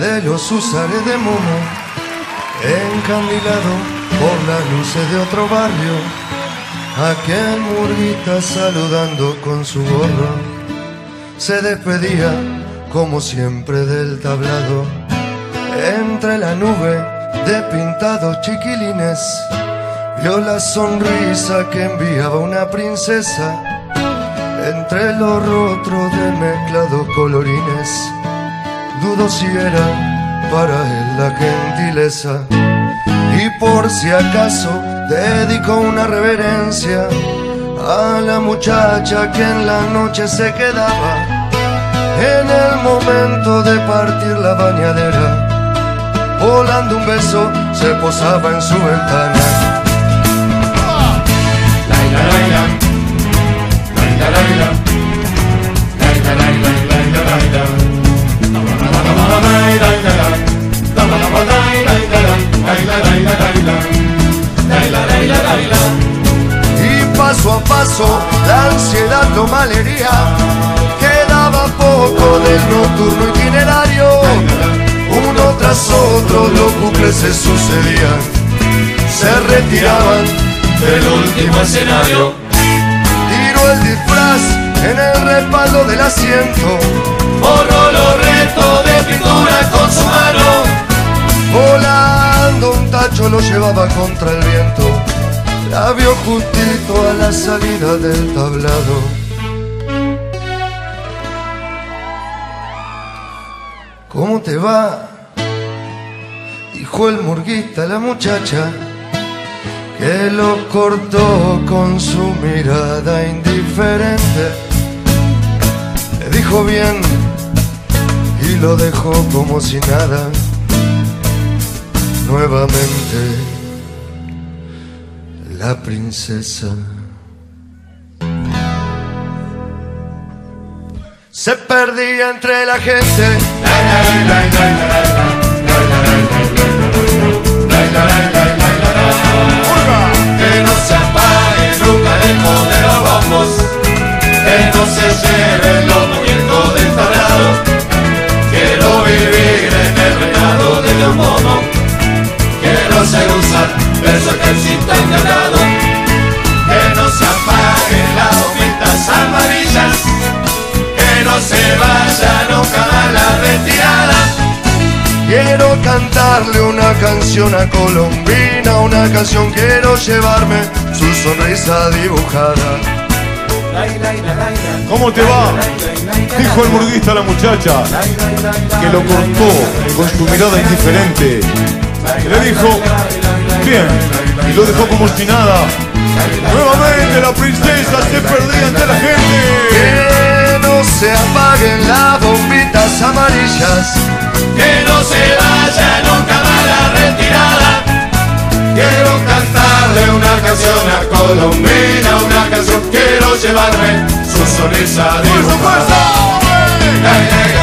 de los usares de Momo, encandilado por las luces de otro barrio, aquel murguita saludando con su gorro, se despedía como siempre del tablado, entre la nube de pintados chiquilines, vio la sonrisa que enviaba una princesa entre los rostros de mezclados colorines. Dudo si era para él la gentileza y por si acaso dedico una reverencia a la muchacha que en la noche se quedaba en el momento de partir la bañadera. Volando un beso se posaba en su ventana. Y paso a paso la ansiedad lo malería, quedaba poco del nocturno itinerario, uno tras otro los bucles se sucedían, se retiraban del último escenario. Tiró el disfraz en el respaldo del asiento, borró los restos de pintura con su mano. Volando un tacho lo llevaba contra el la vio justito a la salida del tablado. ¿Cómo te va? Dijo el murguita a la muchacha que lo cortó con su mirada indiferente. Le dijo bien y lo dejó como si nada. Nuevamente la princesa se perdía entre la gente. Cantarle una canción a Colombina, una canción quiero llevarme su sonrisa dibujada. ¿Cómo te va? Dijo el murguista a la muchacha, que lo cortó con su mirada indiferente. Le dijo, bien, y lo dejó como si nada. Nuevamente la princesa se perdía amarillas. Que no se vaya nunca más la retirada. Quiero cantarle una canción a Colombina, una canción quiero llevarme su sonrisa dibujada. Ay, ay,